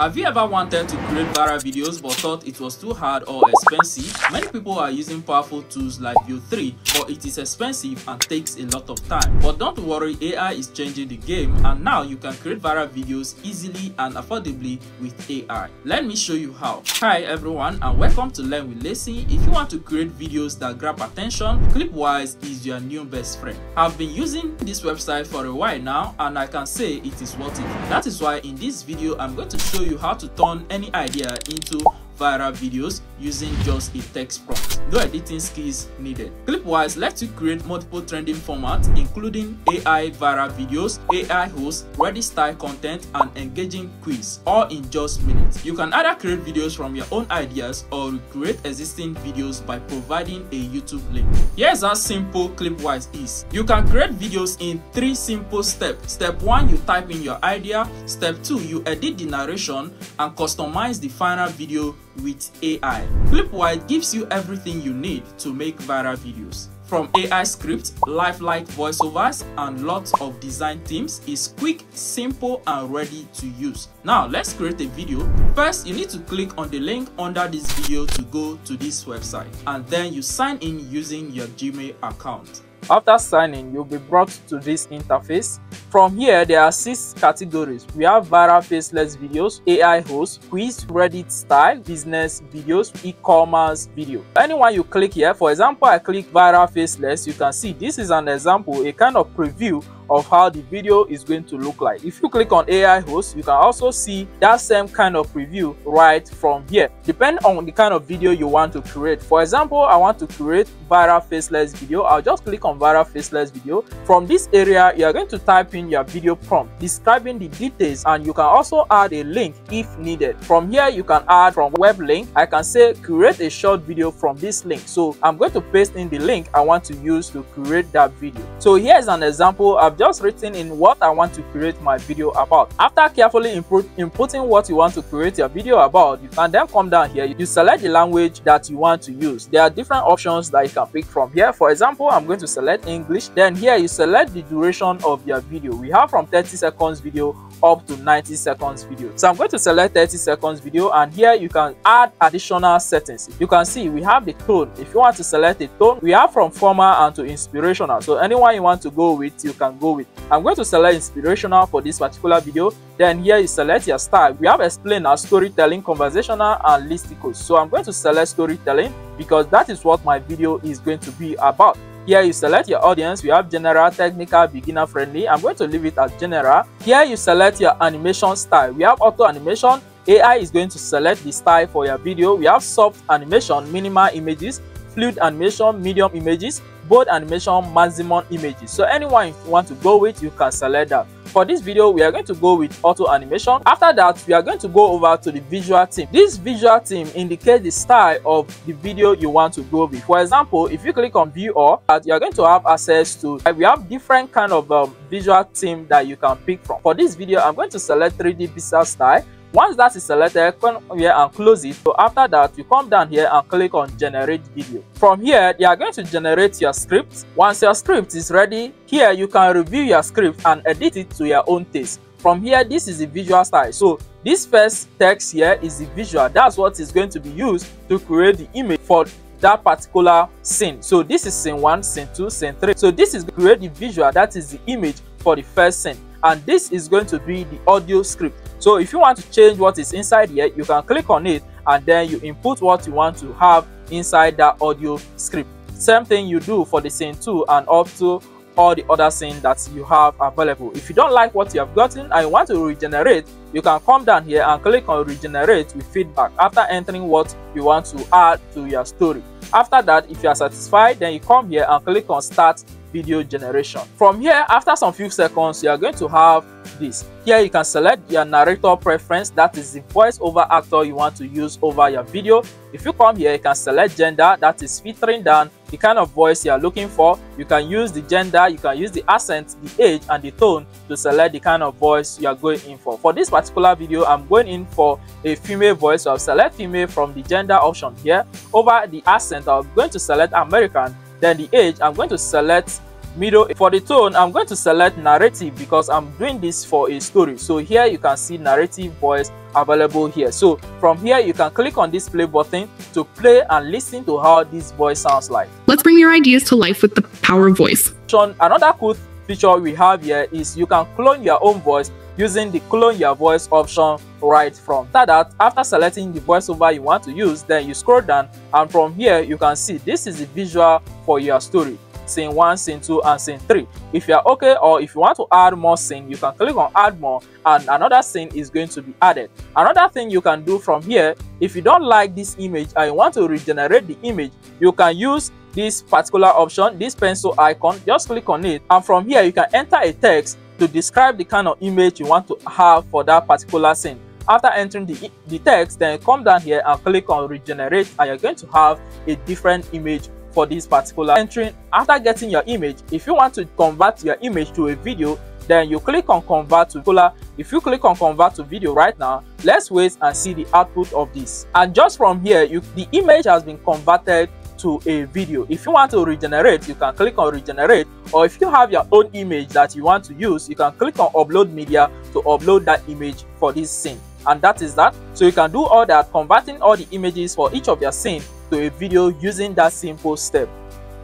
Have you ever wanted to create viral videos but thought it was too hard or expensive? Many people are using powerful tools like Veo 3 but it is expensive and takes a lot of time. But don't worry, AI is changing the game and now you can create viral videos easily and affordably with AI. Let me show you how. Hi everyone and welcome to Learn with LEESI. If you want to create videos that grab attention, Clipwise is your new best friend. I've been using this website for a while now and I can say it is worth it. That is why in this video I'm going to show you you how to turn any idea into viral videos using just a text prompt. No editing skills needed. Clipwise lets you create multiple trending formats including AI viral videos, AI hosts, Reddit style content and engaging quiz all in just minutes. You can either create videos from your own ideas or recreate existing videos by providing a YouTube link. Here's how simple Clipwise is. You can create videos in three simple steps. Step 1 you type in your idea, step 2 you edit the narration and customize the final video with AI. Clipwise gives you everything you need to make viral videos. From AI scripts, lifelike voiceovers, and lots of design themes is quick, simple, and ready to use. Now, let's create a video. First, you need to click on the link under this video to go to this website, and then you sign in using your Gmail account. After signing, you'll be brought to this interface. From here, there are six categories. We have viral faceless videos, AI hosts, quiz, Reddit style, business videos, e-commerce video. Anyone you click here, for example, I click viral faceless, you can see this is an example, a kind of preview of how the video is going to look like. If you click on AI host, you can also see that same kind of preview right from here. Depending on the kind of video you want to create. For example, I want to create viral faceless video. I'll just click on viral faceless video. From this area, you are going to type in your video prompt describing the details and you can also add a link if needed. From here, you can add from web link. I can say create a short video from this link. So I'm going to paste in the link I want to use to create that video. So here's an example. I've just written in what I want to create my video about. After carefully input, inputting what you want to create your video about, you can then come down here. You select the language that you want to use. There are different options that you can pick from here. For example, I'm going to select English. Then here you select the duration of your video. We have from 30 seconds video up to 90 seconds video. So I'm going to select 30 seconds video and here you can add additional settings. You can see we have the tone. If you want to select a tone, we have from formal and to inspirational. So anyone you want to go with, you can go with. I'm going to select inspirational for this particular video. Then here you select your style. We have explainer, storytelling, conversational and listicle. So I'm going to select storytelling because that is what my video is going to be about. Here you select your audience. We have general, technical, beginner friendly. I'm going to leave it as general. Here you select your animation style. We have auto animation. AI is going to select the style for your video. We have soft animation, minimal images, fluid animation, medium images, bold animation, maximum images. So anyone you want to go with, you can select that. For this video, we are going to go with auto animation. After that, we are going to go over to the visual theme. This visual theme indicates the style of the video you want to go with. For example, if you click on view all, you are going to have access to, we have different kind of um, visual theme that you can pick from. For this video, I'm going to select 3D pixel style once that is selected come here and close it. So after that you come down here and click on generate video. From here they are going to generate your script. Once your script is ready here you can review your script and edit it to your own taste. From here this is the visual style. So this first text here is the visual. That's what is going to be used to create the image for that particular scene. So this is scene one scene two scene three. So this is create the visual. That is the image for the first scene and this is going to be the audio script. So if you want to change what is inside here you can click on it and then you input what you want to have inside that audio script. Same thing you do for the scene 2 and up to all the other scenes that you have available. If you don't like what you have gotten and you want to regenerate you can come down here and click on regenerate with feedback after entering what you want to add to your story. After that if you are satisfied then you come here and click on start video generation. From here, after some few seconds, you are going to have this. Here you can select your narrator preference, that is the voice over actor you want to use over your video. If you come here, you can select gender, that is filtering down the kind of voice you are looking for. You can use the gender, you can use the accent, the age, and the tone to select the kind of voice you are going in for. For this particular video, I'm going in for a female voice, so I'll select female from the gender option here. Over the accent, I'm going to select American then the age i'm going to select middle for the tone i'm going to select narrative because i'm doing this for a story. So here you can see narrative voice available here. So from here you can click on this play button to play and listen to how this voice sounds like. Let's bring your ideas to life with the power of voice. Another cool feature we have here is you can clone your own voice using the clone your voice option right from. That after selecting the voiceover you want to use then you scroll down and from here you can see this is the visual for your story. Scene 1 scene 2 and scene 3 if you are okay or if you want to add more scene you can click on add more and another scene is going to be added. Another thing you can do from here if you don't like this image and you want to regenerate the image you can use this particular option this pencil icon. Just click on it and from here you can enter a text to describe the kind of image you want to have for that particular scene. After entering the, the text, then come down here and click on regenerate and you're going to have a different image for this particular entry. After getting your image, if you want to convert your image to a video, then you click on convert to color. If you click on convert to video right now, let's wait and see the output of this. And just from here, you, the image has been converted to a video. If you want to regenerate, you can click on regenerate or if you have your own image that you want to use, you can click on upload media to upload that image for this scene. And that is that. So you can do all that, converting all the images for each of your scene to a video using that simple step.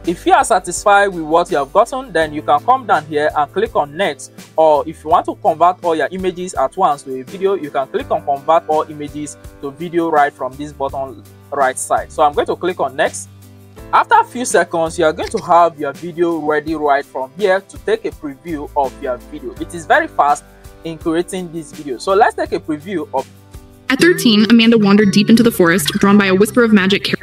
If you are satisfied with what you have gotten, then you can come down here and click on next. Or if you want to convert all your images at once to a video, you can click on convert all images to video right from this button right side. So I'm going to click on next after a few seconds, you are going to have your video ready right from here to take a preview of your video. It is very fast in creating this video. So let's take a preview of At 13, Amanda wandered deep into the forest, drawn by a whisper of magic.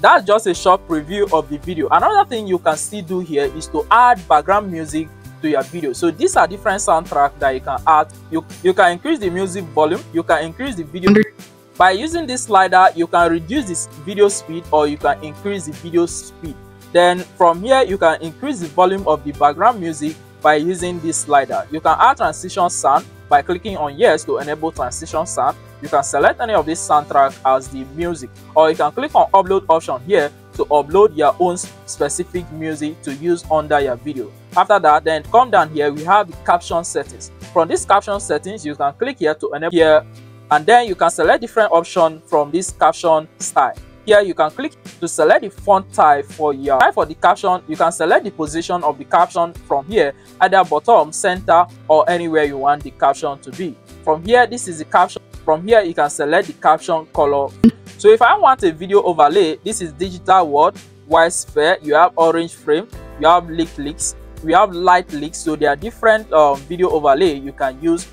That's just a short preview of the video. Another thing you can still do here is to add background music to your video. So these are different soundtracks that you can add. You, you can increase the music volume, you can increase the video by using this slider, you can reduce this video speed or you can increase the video speed. Then from here, you can increase the volume of the background music by using this slider. You can add transition sound by clicking on yes to enable transition sound. You can select any of this soundtrack as the music or you can click on upload option here to upload your own specific music to use under your video. After that, then come down here, we have the caption settings. From these caption settings, you can click here to enable here and then you can select different options from this caption style. Here you can click to select the font type for your type for the caption. You can select the position of the caption from here either bottom center or anywhere you want the caption to be. From here this is the caption. From here you can select the caption color. So if i want a video overlay this is digital world white sphere. You have orange frame. You have leak leaks. We have light leaks. So there are different um, video overlay you can use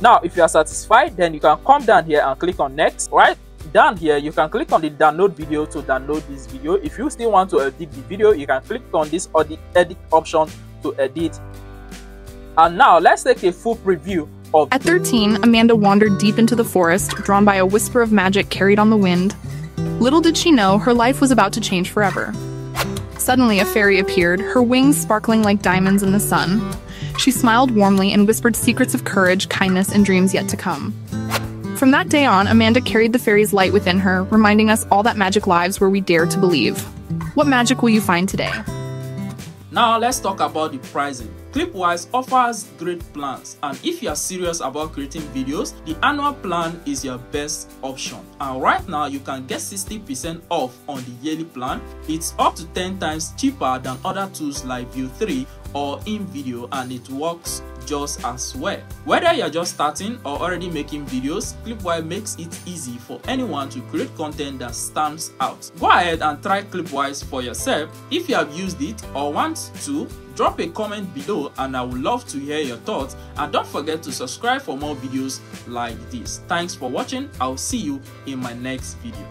now, if you are satisfied, then you can come down here and click on next, right? Down here, you can click on the download video to download this video. If you still want to edit the video, you can click on this edit, option to edit. And now let's take a full preview of At 13, Amanda wandered deep into the forest, drawn by a whisper of magic carried on the wind. Little did she know her life was about to change forever. Suddenly, a fairy appeared, her wings sparkling like diamonds in the sun. She smiled warmly and whispered secrets of courage, kindness, and dreams yet to come. From that day on, Amanda carried the fairy's light within her, reminding us all that magic lives where we dare to believe. What magic will you find today? Now let's talk about the pricing. Clipwise offers great plans and if you are serious about creating videos, the annual plan is your best option. And right now you can get 60% off on the yearly plan. It's up to 10 times cheaper than other tools like Veo 3 or InVideo and it works just as well. Whether you're just starting or already making videos, Clipwise makes it easy for anyone to create content that stands out. Go ahead and try Clipwise for yourself. If you have used it or want to, drop a comment below and I would love to hear your thoughts and don't forget to subscribe for more videos like this. Thanks for watching. I'll see you in my next video.